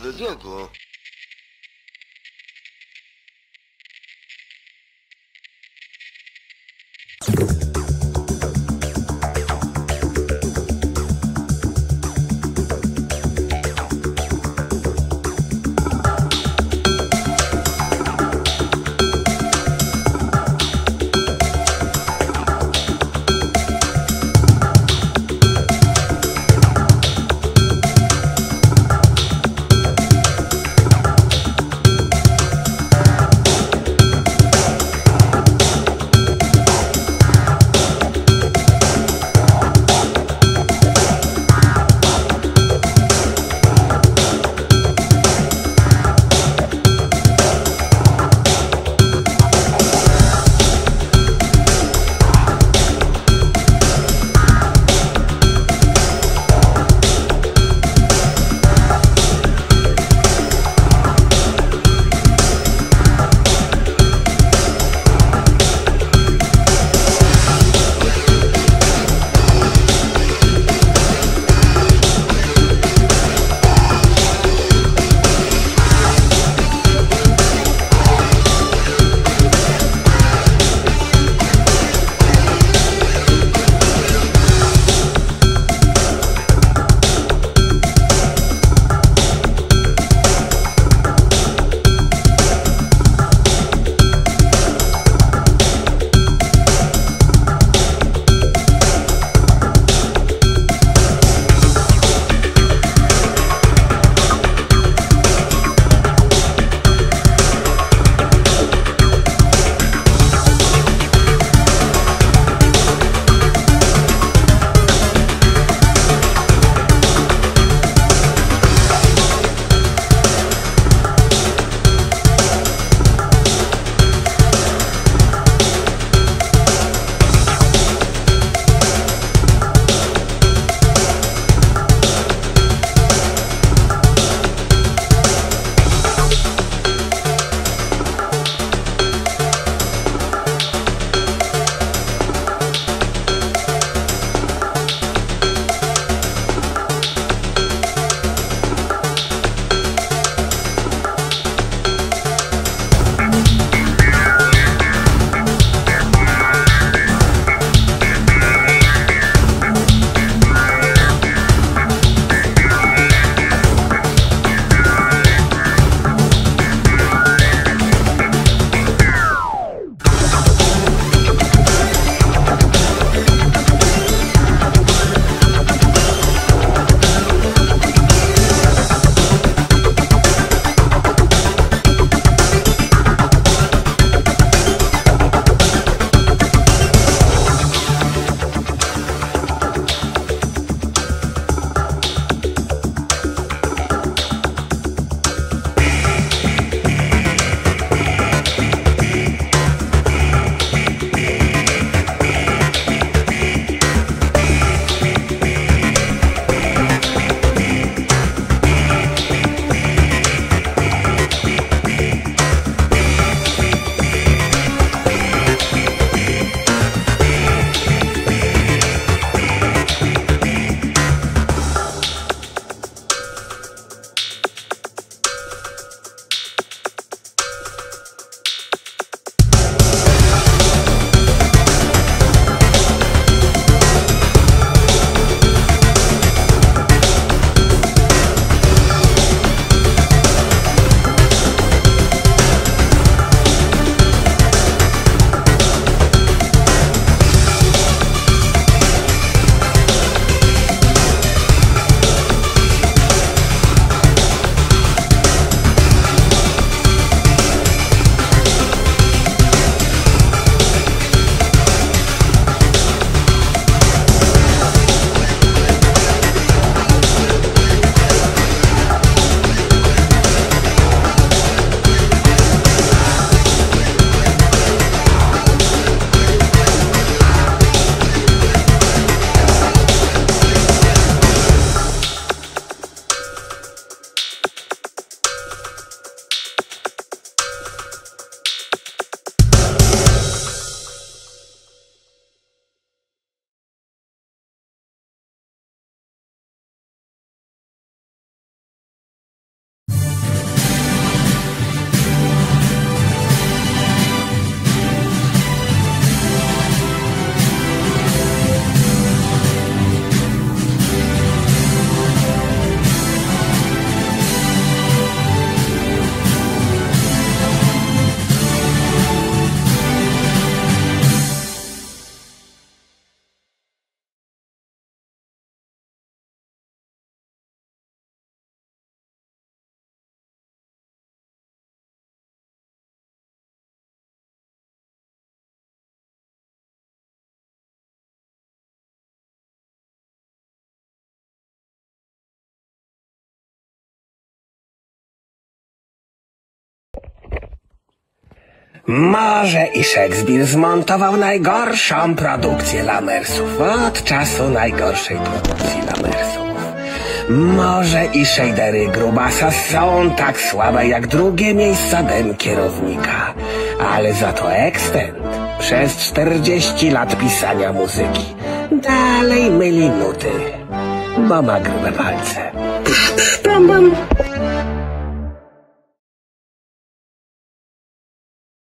Для дякую. Może i Szekspir zmontował najgorszą produkcję Lamersów od czasu najgorszej produkcji Lamersów. Może i shadery Grubasa są tak słabe jak drugie miejsca dem kierownika, ale za to ekspert przez 40 lat pisania muzyki dalej myli nuty, bo ma grube palce. Psz, psz.